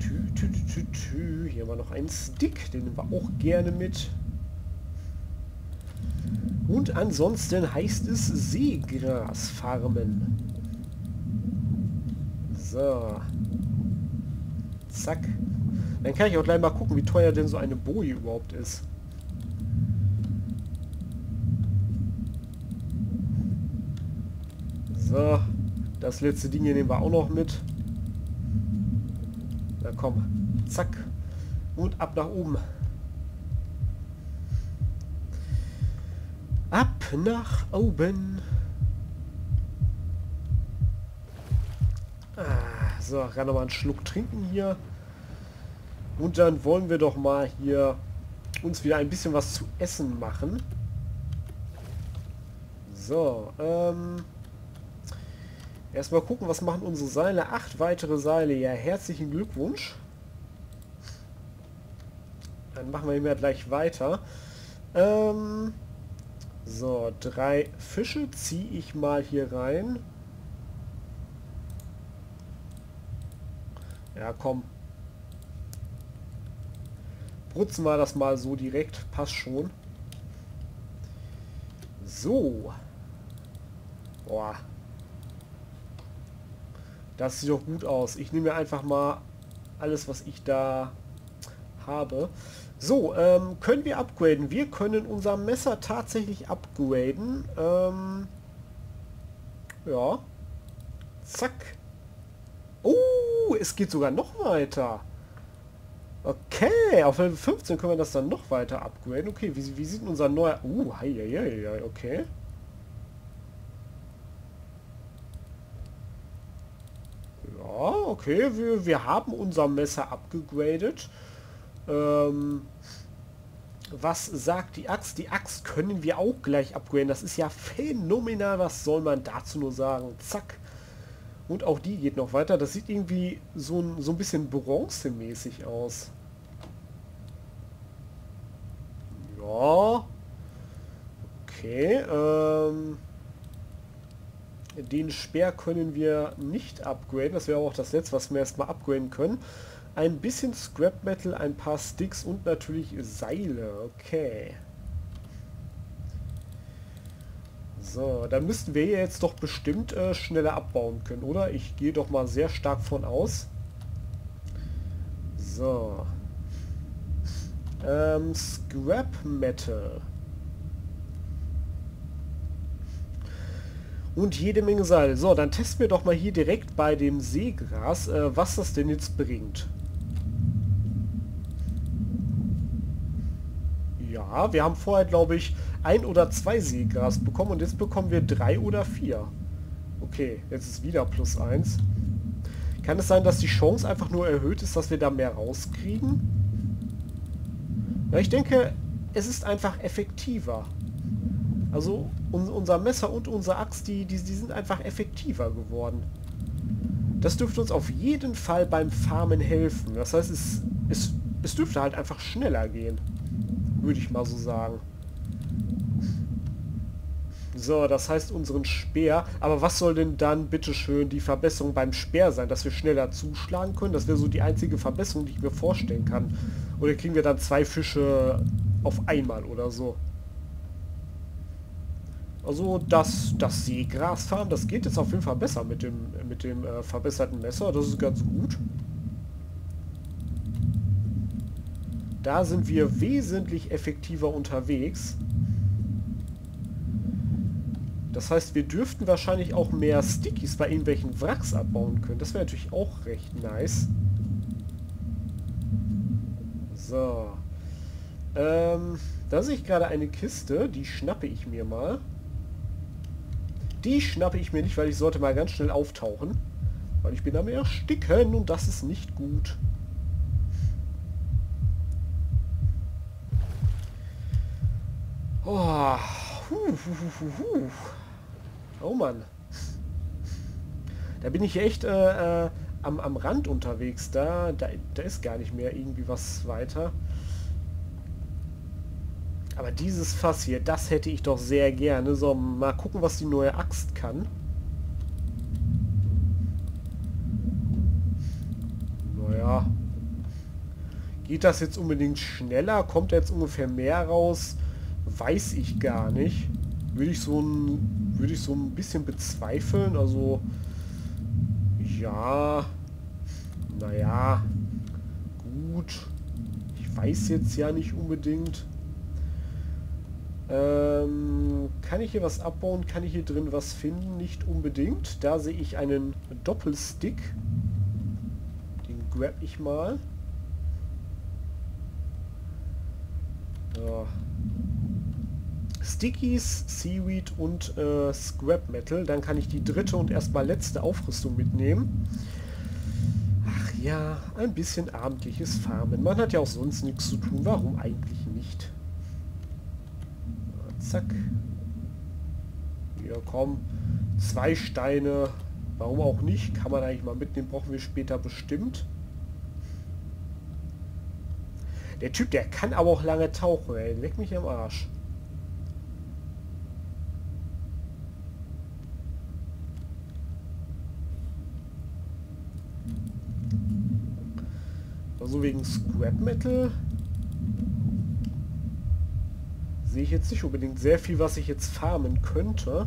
Tü, tü, tü, tü. Hier war noch ein Stick, den nehmen wir auch gerne mit. Und ansonsten heißt es Seegras farmen. So. Zack. Dann kann ich auch gleich mal gucken, wie teuer denn so eine Boje überhaupt ist. So. Das letzte Ding hier nehmen wir auch noch mit. Komm. Zack. Und ab nach oben. Ab nach oben. Ah, so, kann noch mal einen Schluck trinken hier. Und dann wollen wir doch mal hier uns wieder ein bisschen was zu essen machen. So, ähm... Erstmal gucken, was machen unsere Seile. Acht weitere Seile. Ja, herzlichen Glückwunsch. Dann machen wir hier gleich weiter. Ähm, so, drei Fische ziehe ich mal hier rein. Ja, komm. Brutzen wir das mal so direkt. Passt schon. So. Boah. Das sieht doch gut aus. Ich nehme mir einfach mal alles, was ich da habe. So, ähm, können wir upgraden? Wir können unser Messer tatsächlich upgraden. Ähm, ja. Zack. Oh, es geht sogar noch weiter. Okay, auf Level 15 können wir das dann noch weiter upgraden. Okay, wie, wie sieht unser neuer... Uh, hei, hei, hei, okay. Okay, wir, wir haben unser Messer abgegradet. Ähm, was sagt die Axt? Die Axt können wir auch gleich upgraden. Das ist ja phänomenal. Was soll man dazu nur sagen? Zack. Und auch die geht noch weiter. Das sieht irgendwie so ein, so ein bisschen bronzemäßig aus. Ja. Okay. Ähm den Speer können wir nicht upgraden. Das wäre auch das letzte, was wir erstmal upgraden können. Ein bisschen Scrap Metal, ein paar Sticks und natürlich Seile. Okay. So, dann müssten wir jetzt doch bestimmt äh, schneller abbauen können, oder? Ich gehe doch mal sehr stark von aus. So. Ähm, Scrap Metal. Und jede Menge Seil. So, dann testen wir doch mal hier direkt bei dem Seegras, äh, was das denn jetzt bringt. Ja, wir haben vorher, glaube ich, ein oder zwei Seegras bekommen und jetzt bekommen wir drei oder vier. Okay, jetzt ist wieder plus eins. Kann es sein, dass die Chance einfach nur erhöht ist, dass wir da mehr rauskriegen? Ja, ich denke, es ist einfach effektiver. Also unser Messer und unsere Axt, die, die, die sind einfach effektiver geworden. Das dürfte uns auf jeden Fall beim Farmen helfen. Das heißt, es, es, es dürfte halt einfach schneller gehen. Würde ich mal so sagen. So, das heißt unseren Speer. Aber was soll denn dann bitteschön die Verbesserung beim Speer sein? Dass wir schneller zuschlagen können? Das wäre so die einzige Verbesserung, die ich mir vorstellen kann. Oder kriegen wir dann zwei Fische auf einmal oder so? Also das, das Seegrasfarm, das geht jetzt auf jeden Fall besser mit dem, mit dem äh, verbesserten Messer. Das ist ganz gut. Da sind wir wesentlich effektiver unterwegs. Das heißt, wir dürften wahrscheinlich auch mehr Stickies bei irgendwelchen Wracks abbauen können. Das wäre natürlich auch recht nice. So. Ähm, da sehe ich gerade eine Kiste. Die schnappe ich mir mal. Die schnappe ich mir nicht, weil ich sollte mal ganz schnell auftauchen. Weil ich bin am Ersticken und das ist nicht gut. Oh, huh, huh, huh, oh Mann. Da bin ich echt äh, äh, am, am Rand unterwegs. Da, da, da ist gar nicht mehr irgendwie was weiter. Aber dieses Fass hier, das hätte ich doch sehr gerne. So, mal gucken, was die neue Axt kann. Naja, Geht das jetzt unbedingt schneller? Kommt jetzt ungefähr mehr raus? Weiß ich gar nicht. Würde ich so ein, würde ich so ein bisschen bezweifeln. Also ja, naja, gut. Ich weiß jetzt ja nicht unbedingt. Ähm, kann ich hier was abbauen? Kann ich hier drin was finden? Nicht unbedingt. Da sehe ich einen Doppelstick. Den grab ich mal. Ja. Stickies, Seaweed und äh, Scrap Metal. Dann kann ich die dritte und erstmal letzte Aufrüstung mitnehmen. Ach ja, ein bisschen abendliches Farmen. Man hat ja auch sonst nichts zu tun. Warum eigentlich? Zack. Ja, komm. Zwei Steine. Warum auch nicht? Kann man eigentlich mal mitnehmen. Brauchen wir später bestimmt. Der Typ, der kann aber auch lange tauchen, ey. Leck mich am Arsch. Also wegen Scrap Metal sehe ich jetzt nicht unbedingt sehr viel, was ich jetzt farmen könnte.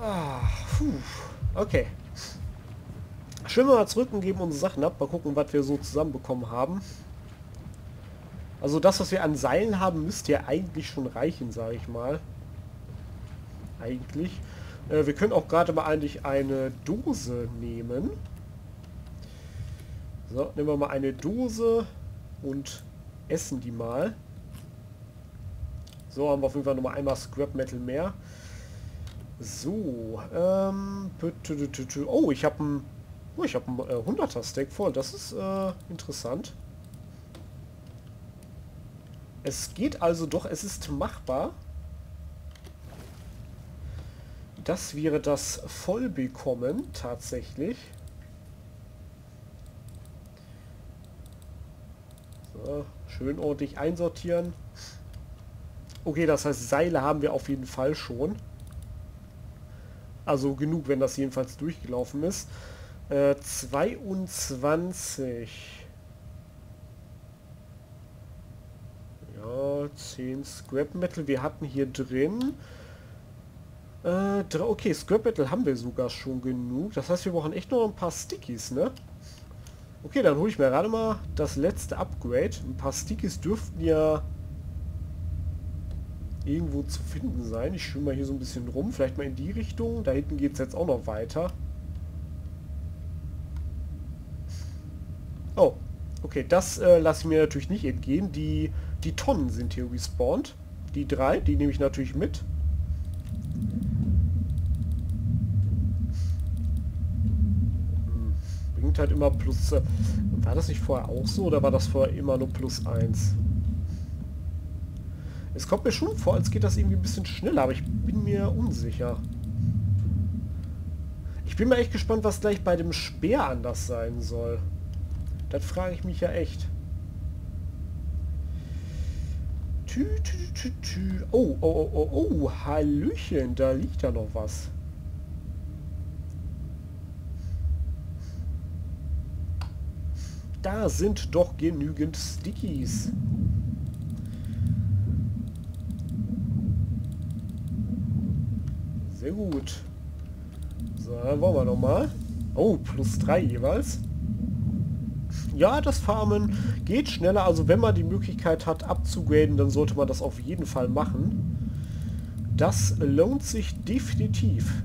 Ah, puh. Okay. Schwimmen wir mal zurück und geben unsere Sachen ab. Mal gucken, was wir so zusammenbekommen haben. Also das, was wir an Seilen haben, müsste ja eigentlich schon reichen, sage ich mal. Eigentlich. Äh, wir können auch gerade mal eigentlich eine Dose nehmen. So, nehmen wir mal eine Dose und essen die mal. So, haben wir auf jeden Fall nochmal einmal Scrap Metal mehr. So, ähm, oh, ich habe ein, oh, ich ein äh, 100er Stack voll. Das ist äh, interessant. Es geht also doch, es ist machbar. Das wäre das Vollbekommen tatsächlich. Schön ordentlich einsortieren. Okay, das heißt Seile haben wir auf jeden Fall schon. Also genug, wenn das jedenfalls durchgelaufen ist. Äh, 22. Ja, 10 Scrap Metal. Wir hatten hier drin äh, okay, Scrap Metal haben wir sogar schon genug. Das heißt, wir brauchen echt noch ein paar Stickies, ne? Okay, dann hole ich mir gerade mal das letzte Upgrade. Ein paar Stickies dürften ja irgendwo zu finden sein. Ich schwimme mal hier so ein bisschen rum. Vielleicht mal in die Richtung. Da hinten geht es jetzt auch noch weiter. Oh, okay, das äh, lasse ich mir natürlich nicht entgehen. Die, die Tonnen sind hier respawned. Die drei, die nehme ich natürlich mit. Bringt halt immer plus... Äh, war das nicht vorher auch so oder war das vorher immer nur plus 1? Es kommt mir schon vor, als geht das irgendwie ein bisschen schneller, aber ich bin mir unsicher. Ich bin mal echt gespannt, was gleich bei dem Speer anders sein soll. Das frage ich mich ja echt. Tü, tü, tü, tü. Oh, oh, oh, oh, oh, Hallöchen, da liegt ja noch was. Da sind doch genügend Stickies. Sehr gut. So, wollen wir nochmal. Oh, plus drei jeweils. Ja, das Farmen geht schneller. Also wenn man die Möglichkeit hat abzugraden, dann sollte man das auf jeden Fall machen. Das lohnt sich definitiv.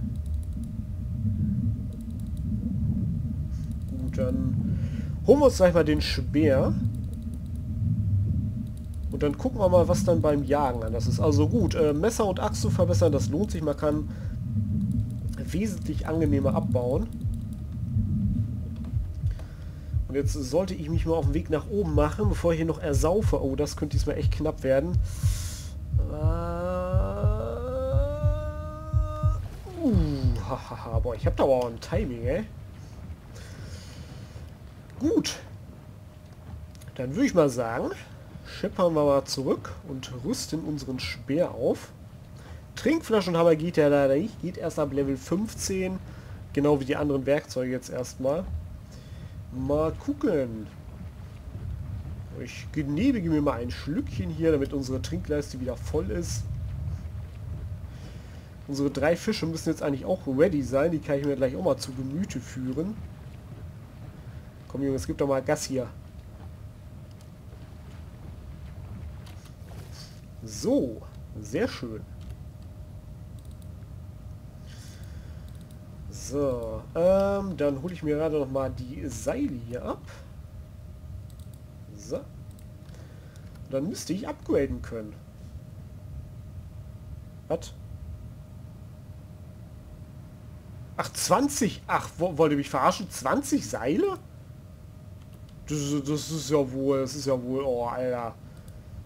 Gut, dann Holen wir uns gleich mal den Speer. Und dann gucken wir mal, was dann beim Jagen anders ist. Also gut, äh, Messer und Axt zu verbessern, das lohnt sich. Man kann wesentlich angenehmer abbauen. Und jetzt sollte ich mich mal auf den Weg nach oben machen, bevor ich hier noch ersaufe. Oh, das könnte diesmal echt knapp werden. Uh, uh, hahaha, boah, ich habe da aber auch ein Timing, ey. Gut. Dann würde ich mal sagen, schippern wir mal zurück und rüsten unseren Speer auf. Trinkflaschenhammer geht ja leider nicht, geht erst ab Level 15. Genau wie die anderen Werkzeuge jetzt erstmal. Mal gucken. Ich genehmige mir mal ein Schlückchen hier, damit unsere Trinkleiste wieder voll ist. Unsere drei Fische müssen jetzt eigentlich auch ready sein. Die kann ich mir gleich auch mal zu Gemüte führen. Komm Junge, es gibt doch mal Gas hier. So, sehr schön. So, ähm, dann hole ich mir gerade noch mal die Seile hier ab. So. Dann müsste ich upgraden können. Was? Ach, 20. Ach, wo, wollt ihr mich verarschen? 20 Seile? Das, das ist ja wohl, das ist ja wohl, oh, Alter.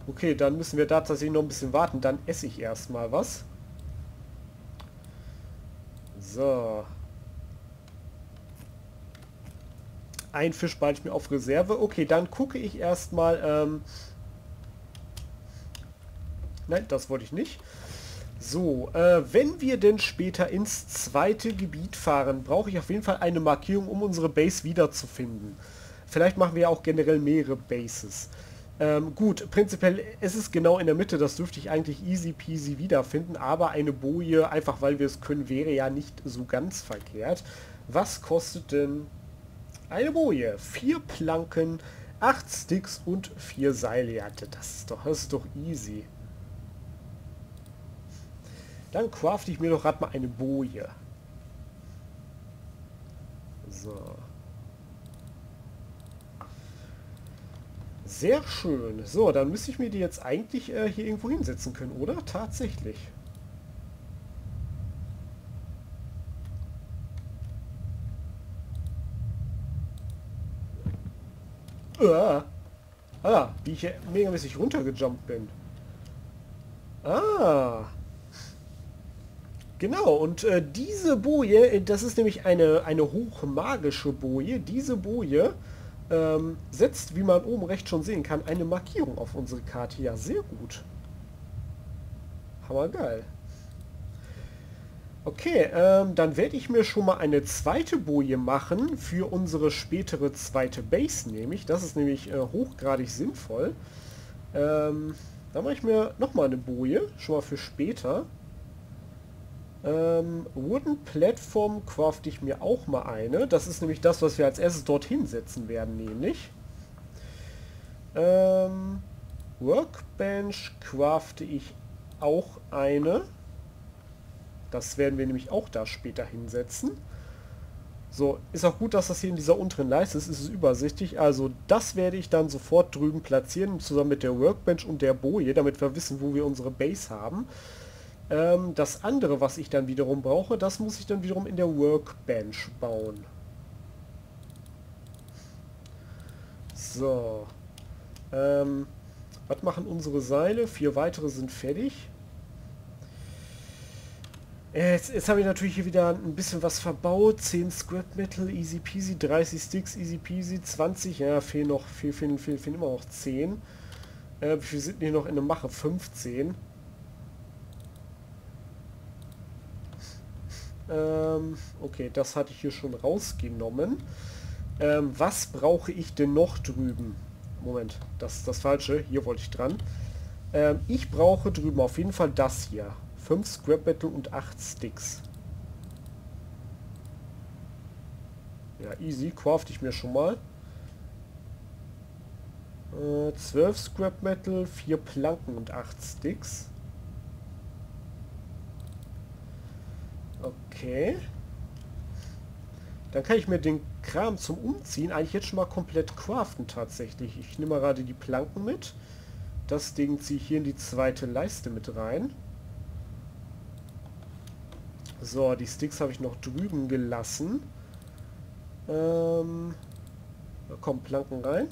Okay, dann müssen wir da tatsächlich noch ein bisschen warten. Dann esse ich erstmal was. So. Ein Fisch bald ich mir auf Reserve. Okay, dann gucke ich erstmal. Ähm Nein, das wollte ich nicht. So, äh, wenn wir denn später ins zweite Gebiet fahren, brauche ich auf jeden Fall eine Markierung, um unsere Base wiederzufinden. Vielleicht machen wir auch generell mehrere Bases. Ähm, gut, prinzipiell ist es genau in der Mitte, das dürfte ich eigentlich easy peasy wiederfinden, aber eine Boje, einfach weil wir es können, wäre ja nicht so ganz verkehrt. Was kostet denn eine Boje? Vier Planken, acht Sticks und vier Seile. Ja, das ist doch, das ist doch easy. Dann crafte ich mir doch gerade mal eine Boje. So. Sehr schön. So, dann müsste ich mir die jetzt eigentlich äh, hier irgendwo hinsetzen können, oder? Tatsächlich. Ah, ah wie ich hier megamäßig runtergejumpt bin. Ah. Genau, und äh, diese Boje, äh, das ist nämlich eine, eine hochmagische Boje. Diese Boje ähm, setzt, wie man oben rechts schon sehen kann, eine Markierung auf unsere Karte. Ja, sehr gut. Hammergeil. Okay, ähm, dann werde ich mir schon mal eine zweite Boje machen für unsere spätere zweite Base, nämlich. Das ist nämlich äh, hochgradig sinnvoll. Ähm, dann mache ich mir nochmal eine Boje, schon mal für später. Ähm, Wooden Platform crafte ich mir auch mal eine. Das ist nämlich das, was wir als erstes dorthin setzen werden, nämlich. Ähm, Workbench crafte ich auch eine. Das werden wir nämlich auch da später hinsetzen. So, ist auch gut, dass das hier in dieser unteren Leiste ist, ist es übersichtlich. Also das werde ich dann sofort drüben platzieren, zusammen mit der Workbench und der Boje, damit wir wissen, wo wir unsere Base haben. Ähm, das andere, was ich dann wiederum brauche, das muss ich dann wiederum in der Workbench bauen. So. Ähm, was machen unsere Seile? Vier weitere sind fertig. Jetzt, jetzt habe ich natürlich hier wieder ein bisschen was verbaut. 10 Scrap Metal, easy peasy, 30 Sticks, easy peasy, 20, ja, fehlen noch, fehlen, fehlen, fehlen, fehlen immer noch 10. Äh, viel sind hier noch in der Mache? 15. Ähm, okay, das hatte ich hier schon rausgenommen. Ähm, was brauche ich denn noch drüben? Moment, das ist das Falsche. Hier wollte ich dran. Ähm, ich brauche drüben auf jeden Fall das hier. 5 Scrap Metal und 8 Sticks. Ja, easy. Craft ich mir schon mal. Äh, 12 Scrap Metal, 4 Planken und 8 Sticks. Okay. Dann kann ich mir den Kram zum Umziehen eigentlich jetzt schon mal komplett craften tatsächlich. Ich nehme gerade die Planken mit. Das Ding ziehe ich hier in die zweite Leiste mit rein. So, die Sticks habe ich noch drüben gelassen. Ähm, da kommen Planken rein.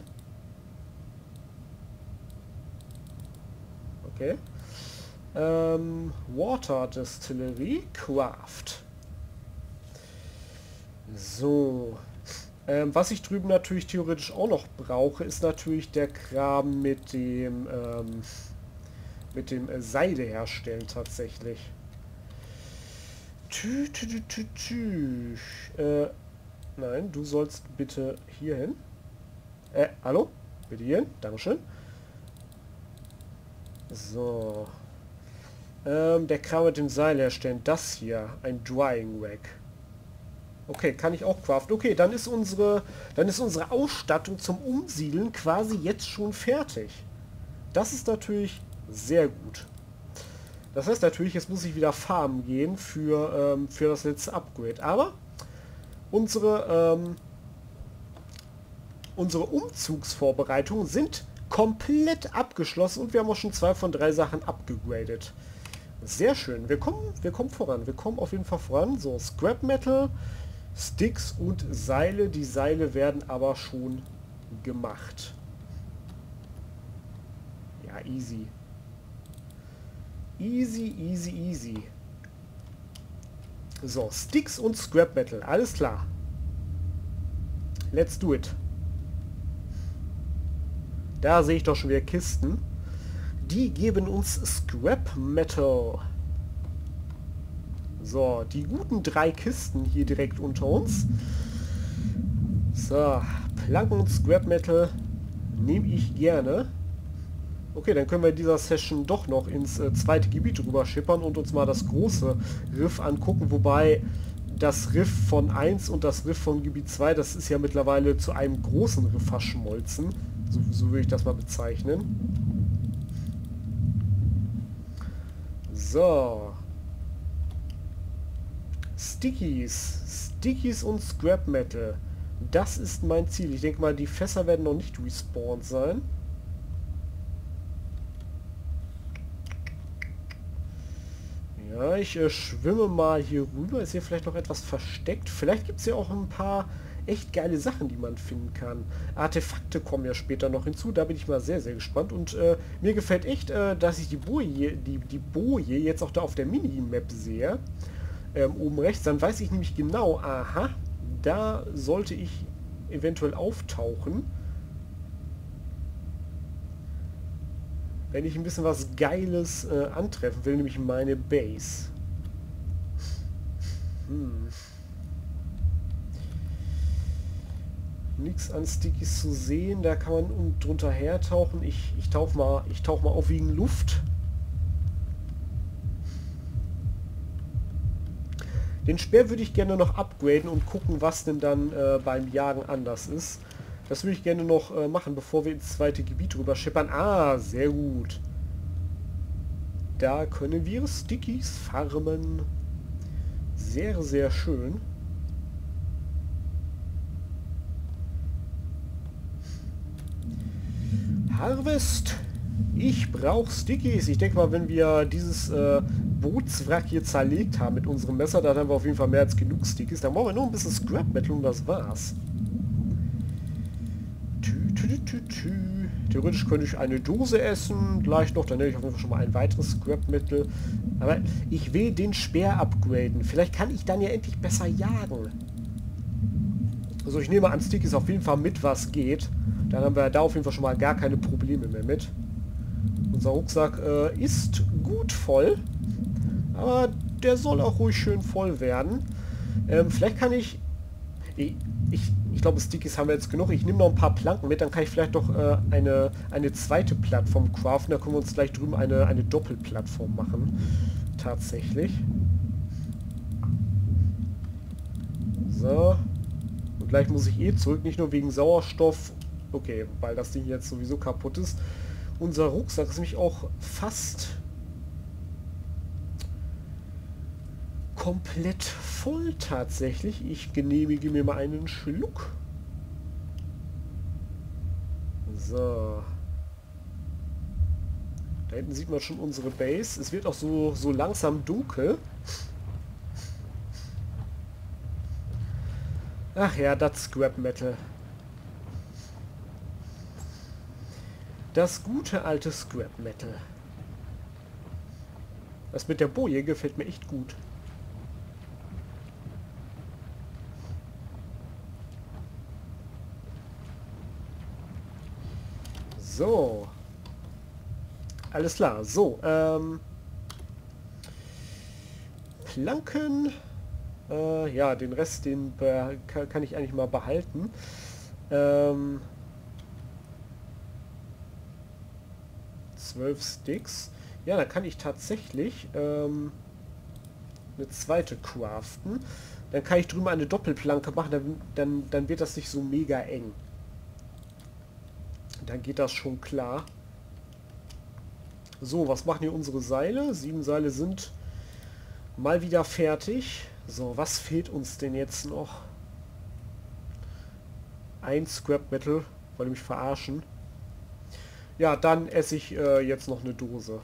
Okay. Ähm, Water Distillery Craft. So. Ähm, was ich drüben natürlich theoretisch auch noch brauche, ist natürlich der Kram mit dem ähm, mit dem Seide herstellen tatsächlich. Tü, tü, tü, tü, tü. Äh, nein, du sollst bitte hier hin. Äh, hallo? Bitte hier hin. Dankeschön. So. Ähm, der Kram mit dem Seil herstellen. Das hier. Ein Drying Rack. Okay, kann ich auch craften. Okay, dann ist unsere, dann ist unsere Ausstattung zum Umsiedeln quasi jetzt schon fertig. Das ist natürlich sehr gut. Das heißt natürlich, jetzt muss ich wieder farmen gehen für, ähm, für das letzte Upgrade. Aber unsere, ähm, unsere Umzugsvorbereitungen sind komplett abgeschlossen und wir haben auch schon zwei von drei Sachen abgegradet. Sehr schön. Wir kommen, wir kommen voran. Wir kommen auf jeden Fall voran. So, Scrap Metal, Sticks und Seile. Die Seile werden aber schon gemacht. Ja, easy. Easy, easy, easy. So, Sticks und Scrap Metal. Alles klar. Let's do it. Da sehe ich doch schon wieder Kisten. Die geben uns Scrap Metal. So, die guten drei Kisten hier direkt unter uns. So, Planken und Scrap Metal nehme ich gerne. Okay, dann können wir in dieser Session doch noch ins äh, zweite Gebiet rüber schippern und uns mal das große Riff angucken, wobei das Riff von 1 und das Riff von Gebiet 2, das ist ja mittlerweile zu einem großen Riff verschmolzen. So, so würde ich das mal bezeichnen. So. Stickies. Stickies und Scrap Metal. Das ist mein Ziel. Ich denke mal, die Fässer werden noch nicht respawned sein. Ja, ich äh, schwimme mal hier rüber. Ist hier vielleicht noch etwas versteckt? Vielleicht gibt es hier auch ein paar echt geile Sachen, die man finden kann. Artefakte kommen ja später noch hinzu. Da bin ich mal sehr, sehr gespannt. Und äh, mir gefällt echt, äh, dass ich die Boje, die, die Boje jetzt auch da auf der Minimap sehe. Ähm, oben rechts. Dann weiß ich nämlich genau, aha, da sollte ich eventuell auftauchen. wenn ich ein bisschen was Geiles äh, antreffen will, nämlich meine Base. Hm. Nichts an Stickies zu sehen, da kann man drunter hertauchen. Ich, ich tauche mal, ich tauche mal auf wegen Luft. Den Speer würde ich gerne noch upgraden und gucken, was denn dann äh, beim Jagen anders ist. Das würde ich gerne noch äh, machen, bevor wir ins zweite Gebiet rüber schippern. Ah, sehr gut. Da können wir Stickies farmen. Sehr, sehr schön. Harvest. Ich brauche Stickies. Ich denke mal, wenn wir dieses äh, Bootswrack hier zerlegt haben mit unserem Messer, dann haben wir auf jeden Fall mehr als genug Stickies. Dann brauchen wir nur ein bisschen Scrap Metal und das war's. Tü, tü, tü, Theoretisch könnte ich eine Dose essen, gleich noch, dann hätte ich auf jeden Fall schon mal ein weiteres Scrap-Mittel. Aber ich will den Speer upgraden. Vielleicht kann ich dann ja endlich besser jagen. Also ich nehme an Stickies auf jeden Fall mit, was geht. Dann haben wir da auf jeden Fall schon mal gar keine Probleme mehr mit. Unser Rucksack äh, ist gut voll. Aber der soll auch ruhig schön voll werden. Ähm, vielleicht kann ich... Ich, ich ich glaube, Stickies haben wir jetzt genug. Ich nehme noch ein paar Planken mit, dann kann ich vielleicht doch äh, eine, eine zweite Plattform craften. Da können wir uns gleich drüben eine, eine Doppelplattform machen. Tatsächlich. So. Und gleich muss ich eh zurück, nicht nur wegen Sauerstoff. Okay, weil das Ding jetzt sowieso kaputt ist. Unser Rucksack ist nämlich auch fast komplett voll tatsächlich. Ich genehmige mir mal einen Schluck. So. Da hinten sieht man schon unsere Base. Es wird auch so, so langsam dunkel. Ach ja, das Scrap Metal. Das gute alte Scrap Metal. Das mit der Boje gefällt mir echt gut. So. Alles klar. So, ähm... Planken. Äh, ja, den Rest, den kann ich eigentlich mal behalten. Ähm, 12 Sticks. Ja, da kann ich tatsächlich ähm, eine zweite craften. Dann kann ich drüben eine Doppelplanke machen, dann, dann, dann wird das nicht so mega eng. Dann geht das schon klar. So, was machen hier unsere Seile? Sieben Seile sind mal wieder fertig. So, was fehlt uns denn jetzt noch? Ein Scrap Metal. Wollte mich verarschen. Ja, dann esse ich äh, jetzt noch eine Dose.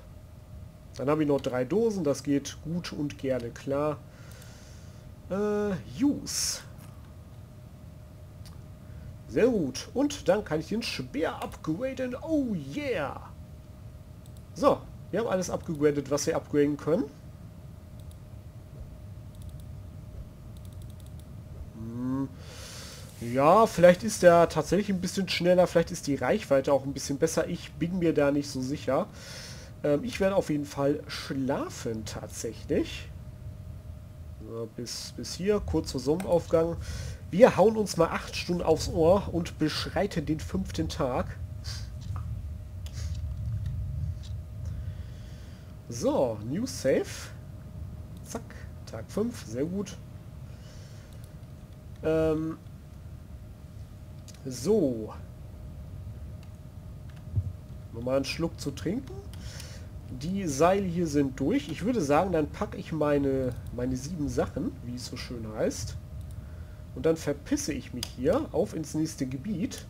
Dann habe ich noch drei Dosen. Das geht gut und gerne klar. Äh, Use. Sehr gut. Und dann kann ich den Speer upgraden. Oh yeah! So, wir haben alles upgradet, was wir upgraden können. Hm. Ja, vielleicht ist der tatsächlich ein bisschen schneller, vielleicht ist die Reichweite auch ein bisschen besser. Ich bin mir da nicht so sicher. Ähm, ich werde auf jeden Fall schlafen tatsächlich. So, bis, bis hier, kurz vor Sonnenaufgang. Wir hauen uns mal acht Stunden aufs Ohr und beschreiten den fünften Tag. So, New Save. Zack, Tag 5, sehr gut. Ähm, so. Nochmal einen Schluck zu trinken. Die Seile hier sind durch. Ich würde sagen, dann packe ich meine, meine sieben Sachen, wie es so schön heißt. Und dann verpisse ich mich hier auf ins nächste Gebiet.